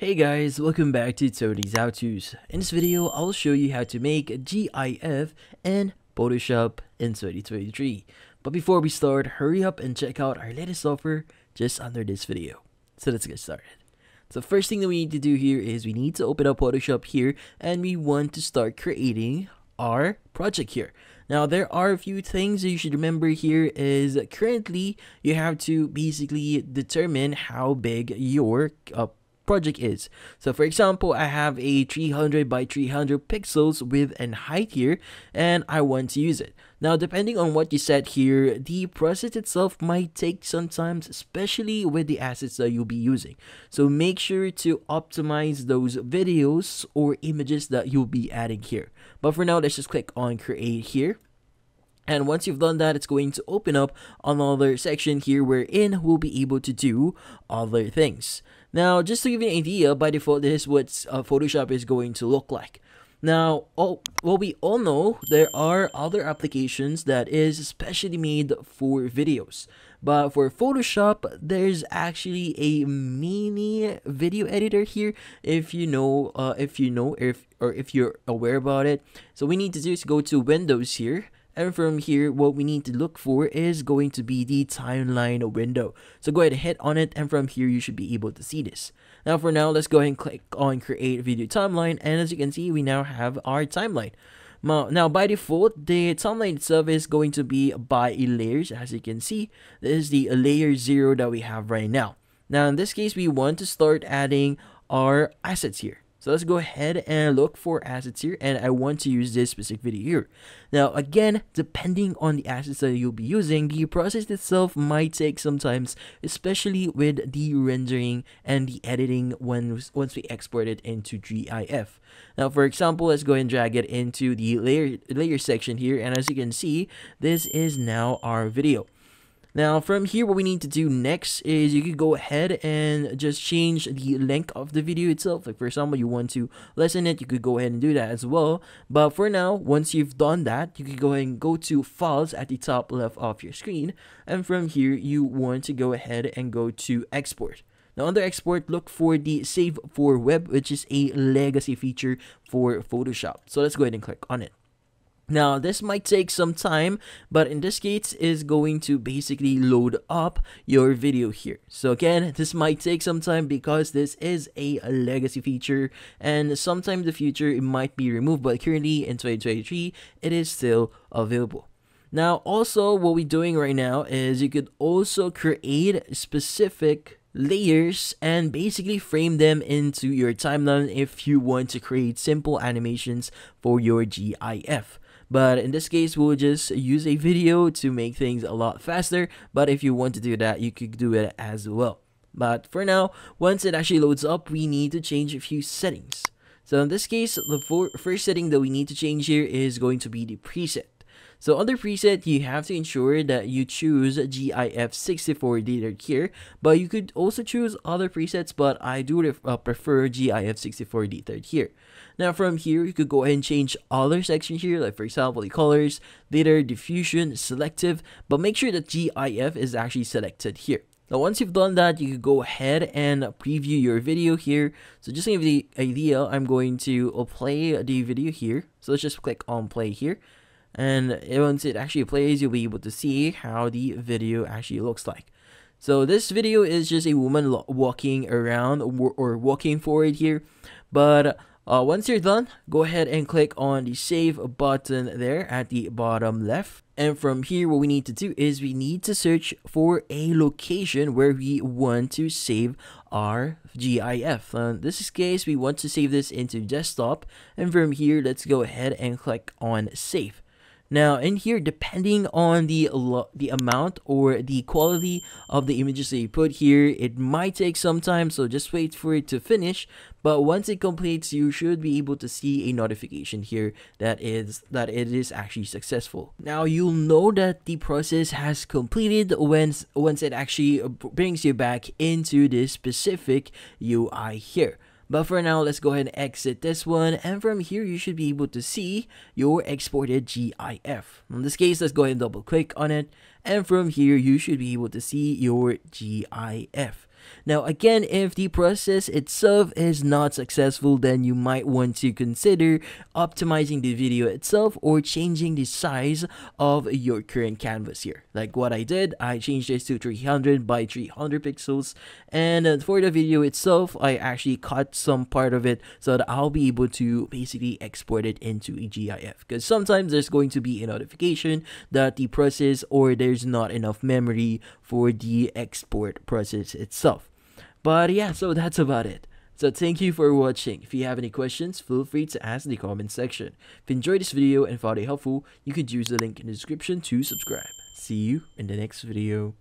Hey guys, welcome back to Tony's How. In this video, I'll show you how to make a GIF in Photoshop in 2023. But before we start, hurry up and check out our latest offer just under this video. So let's get started. So first thing that we need to do here is we need to open up Photoshop here and we want to start creating our project here. Now there are a few things that you should remember here is currently you have to basically determine how big your uh, project is. So for example, I have a 300 by 300 pixels width and height here and I want to use it. Now depending on what you set here, the process itself might take some time, especially with the assets that you'll be using. So make sure to optimize those videos or images that you'll be adding here. But for now, let's just click on create here. And once you've done that, it's going to open up another section here wherein we'll be able to do other things. Now, just to give you an idea, by default, this is what uh, Photoshop is going to look like. Now, all, well, we all know there are other applications that is especially made for videos. But for Photoshop, there's actually a mini video editor here. If you know, uh, if you know, if or if you're aware about it, so we need to do is go to Windows here and from here, what we need to look for is going to be the timeline window. So go ahead and hit on it and from here you should be able to see this. Now for now, let's go ahead and click on create video timeline and as you can see, we now have our timeline. Now, by default, the timeline itself is going to be by layers. As you can see, this is the layer 0 that we have right now. Now, in this case, we want to start adding our assets here. So let's go ahead and look for assets here and I want to use this specific video here. Now again, depending on the assets that you'll be using, the process itself might take some time, especially with the rendering and the editing when once we export it into GIF. Now for example, let's go and drag it into the layer, layer section here and as you can see, this is now our video. Now from here what we need to do next is you could go ahead and just change the length of the video itself. Like for example you want to lessen it you could go ahead and do that as well. But for now once you've done that you could go ahead and go to files at the top left of your screen and from here you want to go ahead and go to export. Now under export, look for the save for web, which is a legacy feature for Photoshop. So let's go ahead and click on it. Now, this might take some time, but in this case, is going to basically load up your video here. So again, this might take some time because this is a legacy feature, and sometime in the future, it might be removed, but currently in 2023, it is still available. Now, also, what we're doing right now is you could also create specific layers and basically frame them into your timeline if you want to create simple animations for your GIF. But in this case, we'll just use a video to make things a lot faster. But if you want to do that, you could do it as well. But for now, once it actually loads up, we need to change a few settings. So in this case, the first setting that we need to change here is going to be the preset. So under preset, you have to ensure that you choose GIF64 Dithered here, but you could also choose other presets, but I do uh, prefer GIF64 Dithered here. Now from here, you could go ahead and change other sections here, like for example, the colors, data, diffusion, selective, but make sure that GIF is actually selected here. Now once you've done that, you could go ahead and preview your video here. So just to give you the idea, I'm going to play the video here. So let's just click on play here and once it actually plays you'll be able to see how the video actually looks like so this video is just a woman walking around or walking forward here but uh, once you're done go ahead and click on the save button there at the bottom left and from here what we need to do is we need to search for a location where we want to save our GIF. In this case, we want to save this into desktop. And from here, let's go ahead and click on save. Now in here, depending on the the amount or the quality of the images that you put here, it might take some time, so just wait for it to finish. But once it completes, you should be able to see a notification here that is that it is actually successful. Now you'll know that the process has completed once once it actually brings you back into this specific UI here. But for now, let's go ahead and exit this one. And from here, you should be able to see your exported GIF. In this case, let's go ahead and double click on it. And from here, you should be able to see your GIF. Now again, if the process itself is not successful, then you might want to consider optimizing the video itself or changing the size of your current canvas here. Like what I did, I changed this to 300 by 300 pixels and uh, for the video itself, I actually cut some part of it so that I'll be able to basically export it into a GIF because sometimes there's going to be a notification that the process or there's not enough memory for the export process itself. But yeah, so that's about it. So thank you for watching. If you have any questions, feel free to ask in the comment section. If you enjoyed this video and found it helpful, you could use the link in the description to subscribe. See you in the next video.